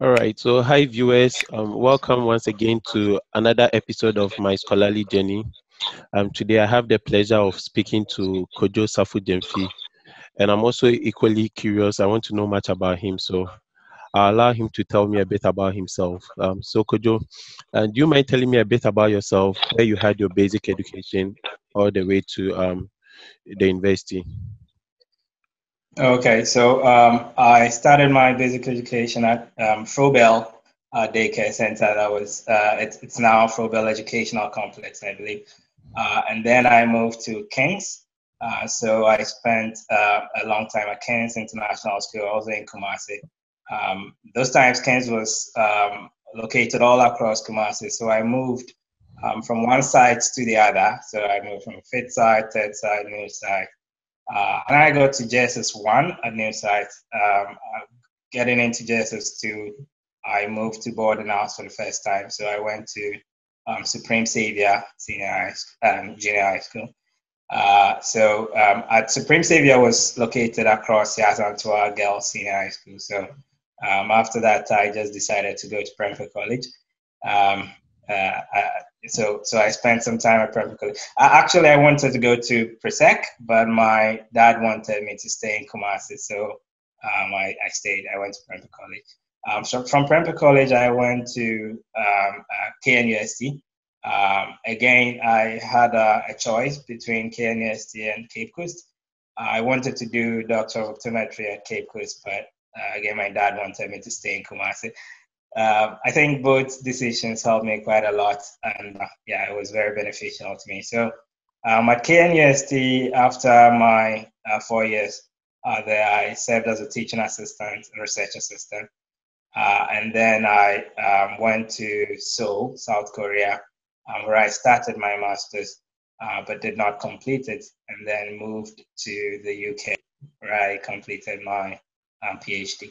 All right, so hi viewers, um, welcome once again to another episode of my scholarly journey. Um, today I have the pleasure of speaking to Kojo Sarfo Gyamfi, and I'm also equally curious. I want to know much about him, so I'll allow him to tell me a bit about himself. Um, so Kojo, uh, do you mind telling me a bit about yourself, where you had your basic education all the way to um, the university? Okay, so um, I started my basic education at um, Frobel uh, Daycare Center. That was uh, it's, it's now Frobel Educational Complex, I believe. Uh, and then I moved to King's. Uh, so I spent uh, a long time at King's International School, also in Kumasi. Um, those times, King's was um, located all across Kumasi. So I moved um, from one side to the other. So I moved from fifth side, third side, new side. Uh, and I got to JSS 1 at New Site. Um, getting into JSS 2, I moved to boarding house for the first time. So I went to um, Supreme Savior Senior High, um, Junior High School. Uh, so um, at Supreme Savior was located across Yaa Asantewaa Girls Senior High School. So um, after that, I just decided to go to Prempeh College. Um, uh, so so I spent some time at Prempeh College. actually, I wanted to go to Presec, but my dad wanted me to stay in Kumasi, so um, I, I stayed. I went to Prempeh College. Um, so from Prempeh College, I went to um, uh, KNUST. Um, again, I had a, a, choice between KNUST and Cape Coast. I wanted to do Doctor of Optometry at Cape Coast, but uh, again, my dad wanted me to stay in Kumasi uh, I think both decisions helped me quite a lot, and uh, yeah, it was very beneficial to me. So um, at KNUST, after my uh, four years there, I served as a teaching assistant, and research assistant, uh, and then I um, went to Seoul, South Korea, um, where I started my master's, uh, but did not complete it, and then moved to the UK, where I completed my um, PhD.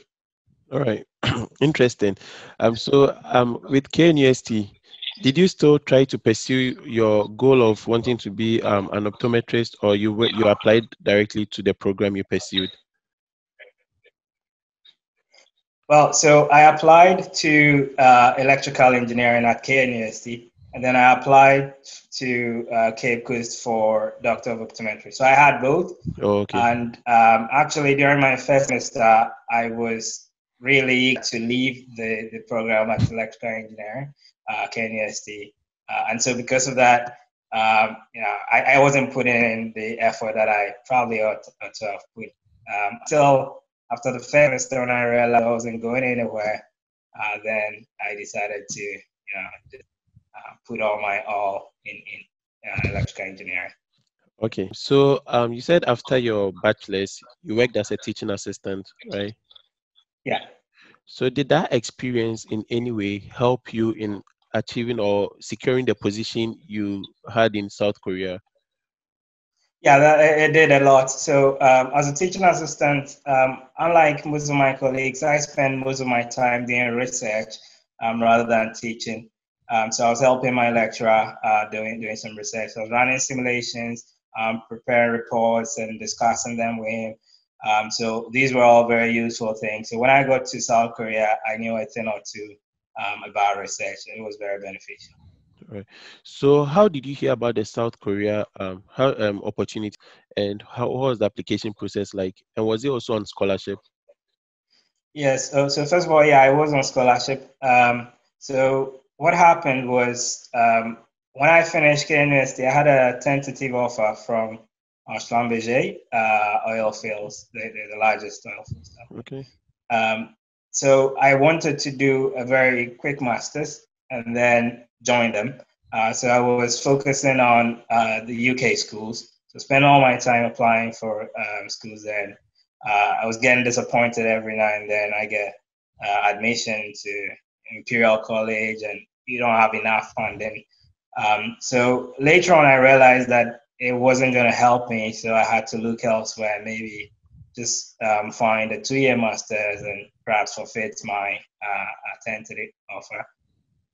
All right, interesting. Um, so um, with KNUST, did you still try to pursue your goal of wanting to be um, an optometrist, or you you applied directly to the program you pursued? Well, so I applied to uh, electrical engineering at KNUST, and then I applied to uh, Cape Coast for Doctor of Optometry. So I had both. Oh, okay. And um, actually, during my first semester, I was really to leave the, the program at electrical engineering, uh, KNUST. Uh, and so because of that, um, you know, I, I wasn't putting in the effort that I probably ought, ought to have put. Um, until after the first when I realized I wasn't going anywhere, uh, then I decided to, you know, uh, put all my all in, in uh, electrical engineering. Okay, so um, you said after your bachelor's, you worked as a teaching assistant, right? Yeah. So did that experience in any way help you in achieving or securing the position you had in South Korea? Yeah, that, it did a lot. So um, as a teaching assistant, um, unlike most of my colleagues, I spend most of my time doing research um, rather than teaching. Um, so I was helping my lecturer uh, doing doing some research. I was running simulations, um, preparing reports, and discussing them with him. Um, so these were all very useful things. So when I got to South Korea, I knew a thing or two um, about research. It was very beneficial. Right. So how did you hear about the South Korea um, how, um, opportunity and how was the application process like? And was it also on scholarship? Yes. Uh, so first of all, yeah, I was on scholarship. Um, so what happened was um, when I finished KNUST, I had a tentative offer from are Schlumberger uh, oil fields. They, are the largest oil fields. Okay. Um, so I wanted to do a very quick master's and then join them. Uh, so I was focusing on uh, the UK schools. So spend all my time applying for um, schools there. Uh, I was getting disappointed every now and then. I get uh, admission to Imperial College and you don't have enough funding. Um, so later on, I realized that it wasn't going to help me, so I had to look elsewhere. Maybe just um, find a two-year master's and perhaps forfeit my uh, tentative offer.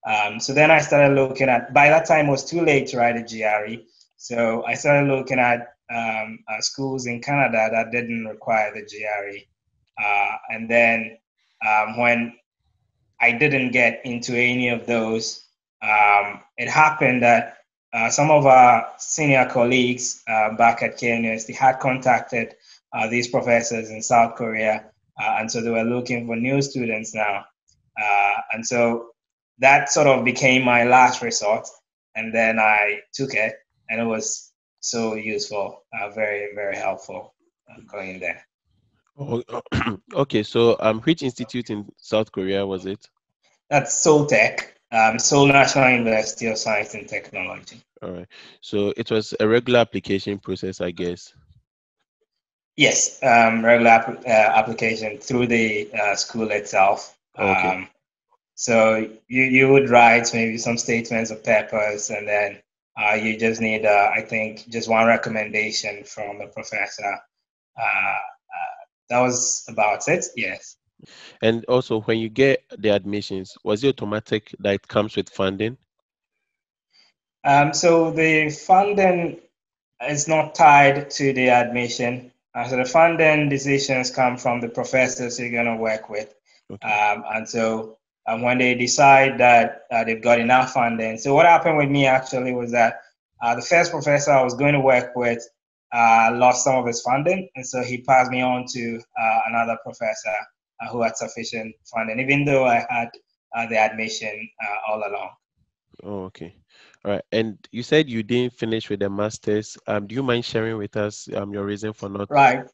Um, so then I started looking at. By that time, it was too late to write a GRE. So I started looking at um, uh, schools in Canada that didn't require the GRE. Uh, and then um, when I didn't get into any of those. Um, it happened that uh, some of our senior colleagues uh, back at KNUST had contacted uh, these professors in South Korea, uh, and so they were looking for new students now. Uh, and so that sort of became my last resort, and then I took it, and it was so useful, uh, very, very helpful going there. Oh, okay, so um, which institute in South Korea was it? That's Seoul Tech, um, Seoul National University of Science and Technology. All right. So it was a regular application process, I guess. Yes, um, regular ap- uh, application through the uh, school itself. Okay. Um, so you, you would write maybe some statements of purpose, and then uh, you just need, uh, I think, just one recommendation from a professor. Uh, uh, that was about it. Yes. And also, when you get the admissions, was it automatic that it comes with funding? Um, so the funding is not tied to the admission. Uh, so the funding decisions come from the professors you're going to work with. Okay. Um, and so um, when they decide that uh, they've got enough funding. So what happened with me actually was that uh, the first professor I was going to work with uh, lost some of his funding. And so he passed me on to uh, another professor who had sufficient funding, even though I had the admission all along. Oh, okay. All right. And you said you didn't finish with the masters. Um, do you mind sharing with us um, your reason for not? Right.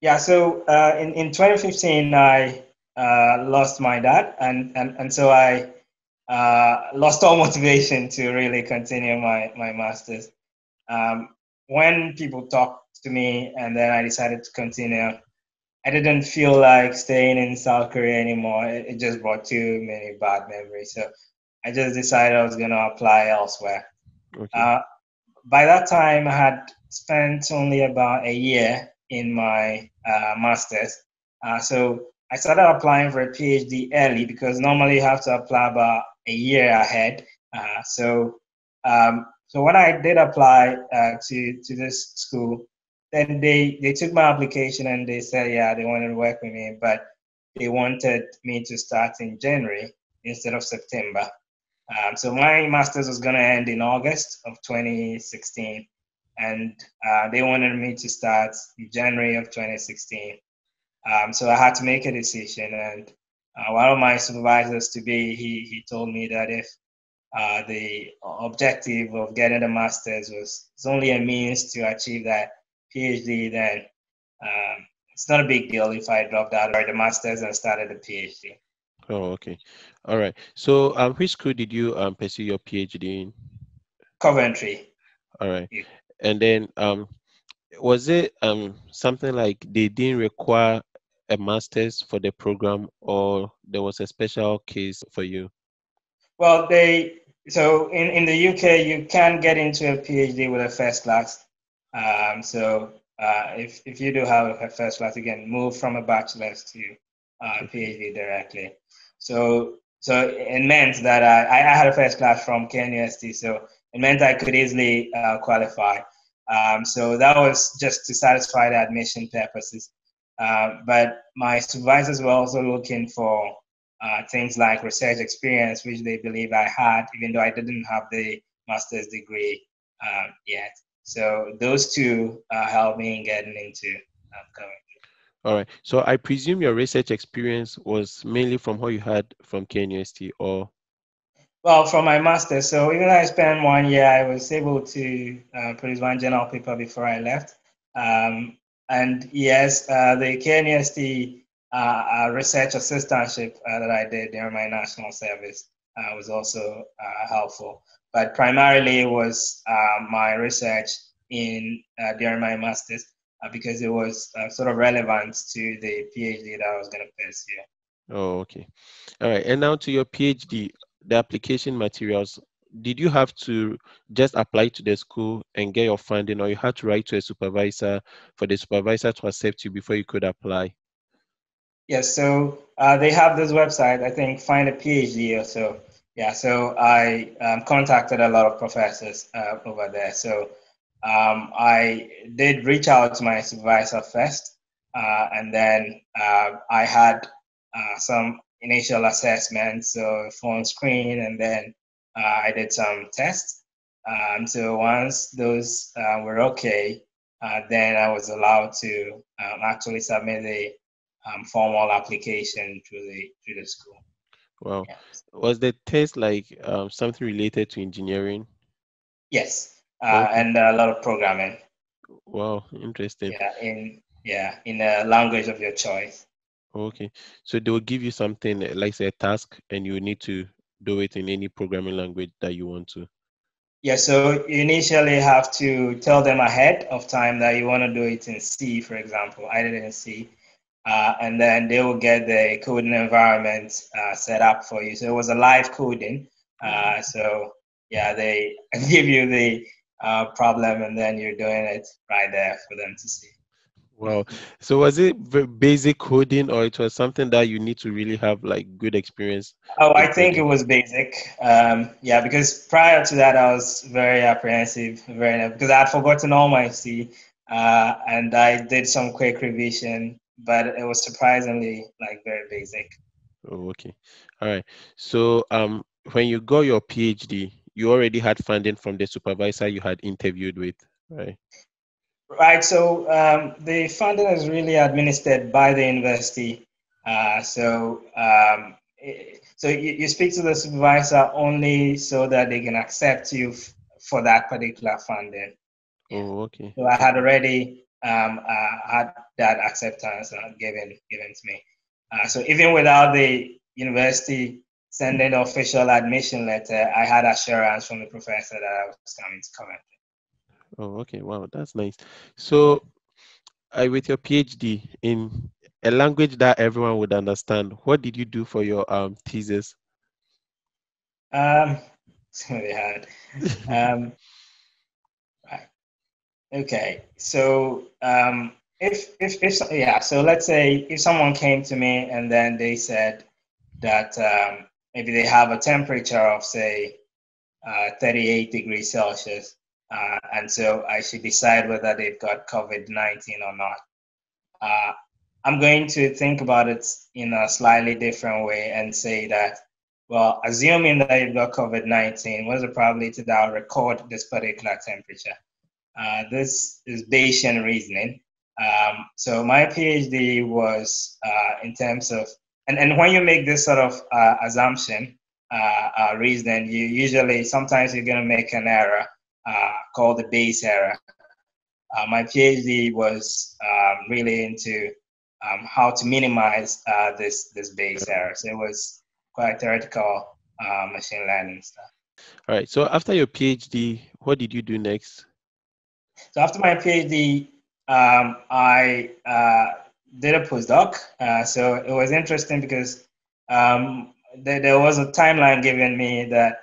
Yeah. So uh, in in 2015, I uh, lost my dad, and and and so I uh, lost all motivation to really continue my my masters. Um, when people talked to me, and then I decided to continue. I didn't feel like staying in South Korea anymore. It, it just brought too many bad memories. So I just decided I was going to apply elsewhere. Okay. Uh, by that time, I had spent only about a year in my uh, master's. Uh, so I started applying for a PhD early because normally you have to apply about a year ahead. Uh, so, um, so when I did apply uh, to to this school, then they they took my application and they said, yeah, they wanted to work with me, but they wanted me to start in January instead of September. Um, so my master's was going to end in August of 2016, and uh, they wanted me to start in January of 2016. Um, so I had to make a decision, and uh, one of my supervisors to be, he, he told me that if uh, the objective of getting a master's was, was only a means to achieve that PhD, then um, it's not a big deal if I dropped out of the master's and started a PhD. Oh, okay. All right. So, um, which school did you um pursue your PhD in? Coventry. All right. Yeah. And then, um, was it um something like they didn't require a master's for the program, or there was a special case for you? Well, they so in in the UK you can get into a PhD with a first class. Um, so uh, if if you do have a first class, can move from a bachelor's to uh, PhD directly. So so it meant that I, I had a first class from KNUST, so it meant I could easily uh, qualify. Um, so that was just to satisfy the admission purposes. Uh, but my supervisors were also looking for uh, things like research experience, which they believe I had, even though I didn't have the master's degree um, yet. So those two uh, helped me in getting into uh, all right. So I presume your research experience was mainly from what you had from KNUST or? Well, from my master. So even though I spent one year, I was able to uh, produce one journal paper before I left. Um, and yes, uh, the KNUST uh, uh, research assistantship uh, that I did during my national service uh, was also helpful. But primarily was my research in during my master's uh, because it was uh, sort of relevant to the PhD that I was going to pursue. Oh, okay. All right. And now to your PhD, the application materials. Did you have to just apply to the school and get your funding, or you had to write to a supervisor for the supervisor to accept you before you could apply? Yes. So uh, they have this website. I think find a PhD or so. Yeah. So I um, contacted a lot of professors uh, over there. So um, I did reach out to my supervisor first, uh, and then uh, I had uh, some initial assessments, so phone screen, and then uh, I did some tests. Um, so once those were okay, then I was allowed to um, actually submit a um, formal application to the to the school. Wow. Yes. Was the test like um, something related to engineering? Yes, uh, okay. and a lot of programming. Wow, interesting. Yeah, in yeah in a language of your choice. Okay, so they will give you something like say a task, and you need to do it in any programming language that you want to. Yeah, so you initially have to tell them ahead of time that you want to do it in C, for example. I did it in C. Uh, and then they will get the coding environment uh, set up for you. So it was a live coding. Uh, so yeah, they give you the uh, problem and then you're doing it right there for them to see. Wow. So was it basic coding or it was something that you need to really have like good experience? Oh, I think it was basic. Um, yeah, because prior to that, I was very apprehensive, very because I had forgotten all my C, uh, and I did some quick revision, but it was surprisingly like very basic. Oh, okay. All right. So um, when you got your PhD, you already had funding from the supervisor you had interviewed with, right? Right. So um, the funding is really administered by the university. Uh, so um, so you, you, speak to the supervisor only so that they can accept you f- for that particular funding. Oh, okay. So I had already um, uh, had that acceptance uh, given given to me. Uh, so even without the university sending the official admission letter, I had assurance from the professor that I was coming to Coventry. Oh, okay. Wow, that's nice. So, I with your PhD in a language that everyone would understand, what did you do for your um thesis? Um, it's really hard. um, okay, so um, if if if yeah, so let's say if someone came to me and then they said that um, maybe they have a temperature of say uh, 38 degrees Celsius uh, and so I should decide whether they've got COVID 19 or not. Uh, I'm going to think about it in a slightly different way and say that, well, assuming that you've got COVID 19, what's the probability that I'll record this particular temperature? Uh, this is Bayesian reasoning. Um, so my PhD was uh, in terms of, and, and when you make this sort of uh, assumption, uh, reasoning, you usually, sometimes you're going to make an error uh, called the Bayes error. Uh, my PhD was um, really into um, how to minimize uh, this this Bayes error. So it was quite theoretical uh, machine learning stuff. All right. So after your PhD, what did you do next? So after my PhD, um, I uh, did a postdoc. Uh, so it was interesting because um, there, there was a timeline given me that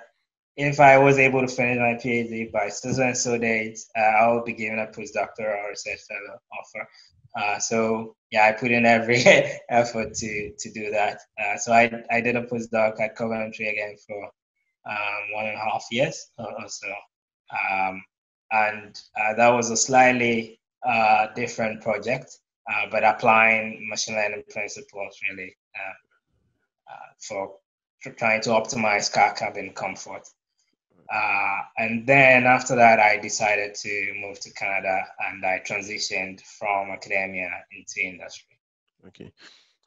if I was able to finish my PhD by so and so date, uh, I will be given a postdoctoral or research fellow offer. Uh, so yeah, I put in every effort to to do that. Uh, so I I did a postdoc at Coventry again for um, one and a half years or, so, um, and uh, that was a slightly uh, different project, uh, but applying machine learning principles really for trying to optimize car cabin comfort. Uh, and then after that, I decided to move to Canada and I transitioned from academia into industry. Okay.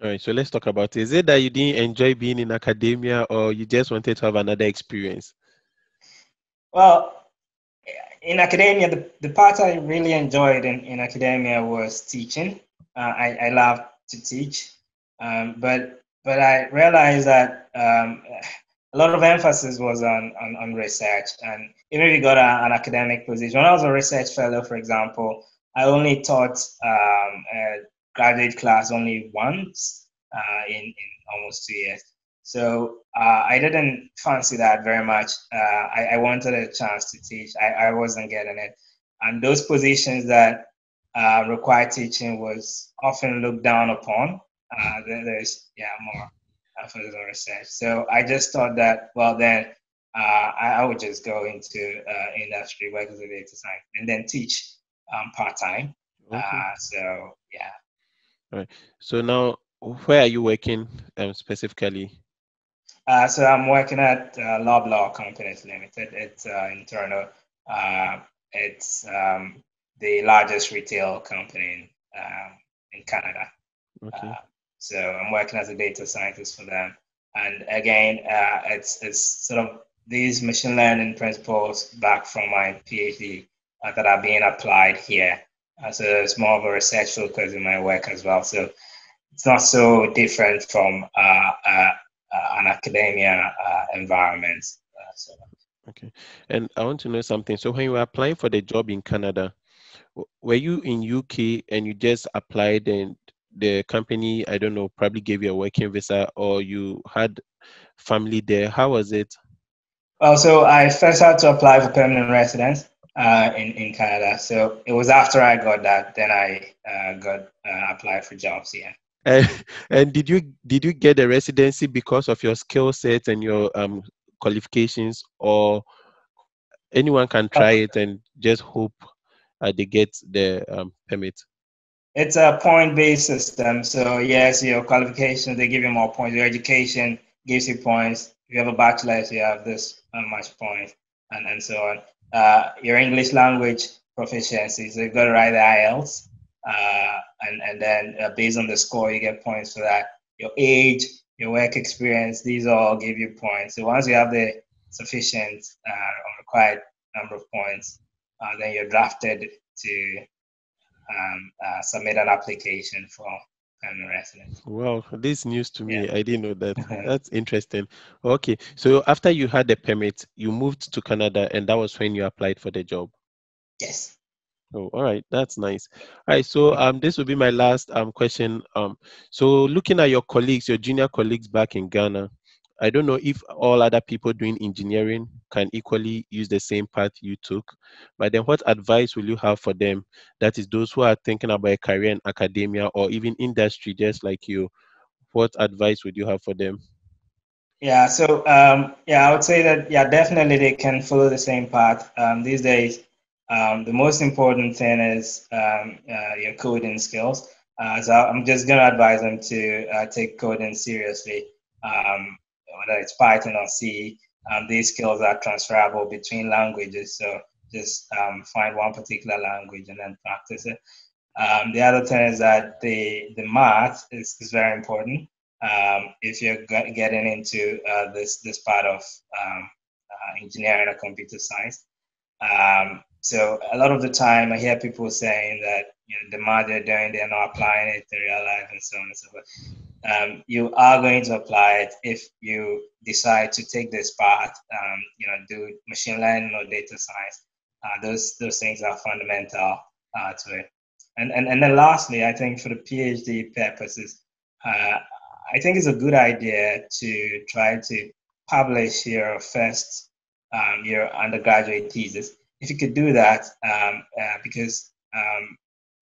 All right. So let's talk about it. Is it that you didn't enjoy being in academia or you just wanted to have another experience? Well, in academia, the, the part I really enjoyed in, in academia was teaching. Uh, I, I love to teach. Um, but but I realized that um, a lot of emphasis was on, on, on research. And even if you got a, an academic position, when I was a research fellow, for example, I only taught um, a graduate class only once uh, in, in almost two years. So uh, I didn't fancy that very much. Uh, I, I, wanted a chance to teach. I, I wasn't getting it. And those positions that uh, require teaching was often looked down upon. Uh, there's yeah more emphasis on research. So I just thought that, well, then uh, I, I, would just go into uh, industry, work as a data science, and then teach um, part time. Okay. Uh, so yeah. All right. So now, where are you working um, specifically? Uh, so I'm working at uh, Loblaw Companies Limited. It's uh, in Toronto. Uh, it's um, the largest retail company in, um, in Canada. Okay. Uh, so I'm working as a data scientist for them. And again, uh, it's, it's sort of these machine learning principles back from my PhD uh, that are being applied here. Uh, so it's more of a research focus in my work as well. So it's not so different from uh, uh, an academia environment. So. Okay, and I want to know something. So when you were applying for the job in Canada, were you in UK and you just applied and the company I don't know probably gave you a working visa or you had family there? How was it? Well, so I first had to apply for permanent residence uh, in in Canada. So it was after I got that, then I uh, got uh, applied for jobs here. And, and did you did you get a residency because of your skill set and your um, qualifications, or anyone can try it and just hope uh, they get the um, permit? It's a point-based system. So yes, your qualifications they give you more points. Your education gives you points. If you have a bachelor's, you have this uh, much points, and and so on. Uh, your English language proficiency, so you've got to write the IELTS, uh, and and then uh, based on the score, you get points for that. Your age, your work experience, these all give you points. So once you have the sufficient uh, required number of points, uh, then you're drafted to um, uh, submit an application for permanent residence. Wow, this news to me. Yeah. I didn't know that. That's interesting. Okay, so after you had the permit, you moved to Canada, and that was when you applied for the job. Yes. Oh, all right, that's nice. All right, so um, this will be my last um question. Um, so looking at your colleagues, your junior colleagues back in Ghana, I don't know if all other people doing engineering can equally use the same path you took, but then what advice will you have for them? That is, those who are thinking about a career in academia or even industry, just like you. What advice would you have for them? Yeah, so um, yeah, I would say that yeah, definitely they can follow the same path. Um, these days, um, the most important thing is um, uh, your coding skills. Uh, so I'm just going to advise them to uh, take coding seriously. Um, whether it's Python or C, um, these skills are transferable between languages. So just um, find one particular language and then practice it. Um, the other thing is that the the math is, is very important if you're getting into uh, this this part of uh, engineering or computer science. Um, so a lot of the time, I hear people saying that you know, the math they're doing, they're not applying it to real life and so on and so forth um, you are going to apply it if you decide to take this path, um, you know, do machine learning or data science. Uh, those those things are fundamental uh, to it. And, and and then lastly, I think for the PhD purposes, uh, I think it's a good idea to try to publish your first um, your undergraduate thesis. If you could do that, um, uh, because um,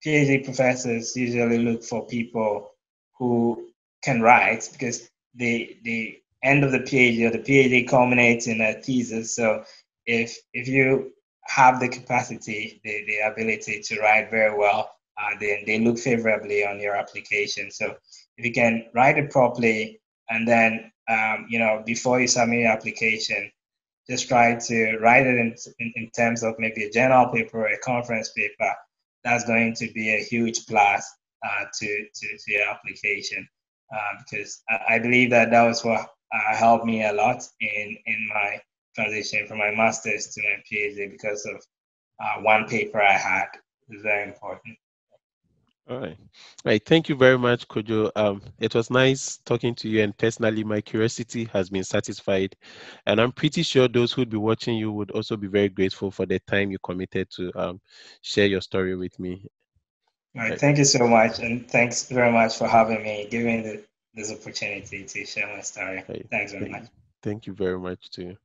PhD professors usually look for people who can write because the the end of the PhD or the PhD culminates in a thesis. So if if you have the capacity, the, the ability to write very well, uh, then they look favorably on your application. So if you can write it properly and then um, you know before you submit your application, just try to write it in, in, in terms of maybe a journal paper or a conference paper. That's going to be a huge plus uh, to, to, to your application uh, because I, I, believe that that was what uh, helped me a lot in in my transition from my master's to my PhD because of uh, one paper I had. Was very important. All right. All right. Thank you very much, Kojo. Um, it was nice talking to you, and personally, my curiosity has been satisfied. And I'm pretty sure those who'd be watching you would also be very grateful for the time you committed to um, share your story with me. All right, thank you so much, and thanks very much for having me, giving the, this opportunity to share my story. Thanks very much. Thank you very much too.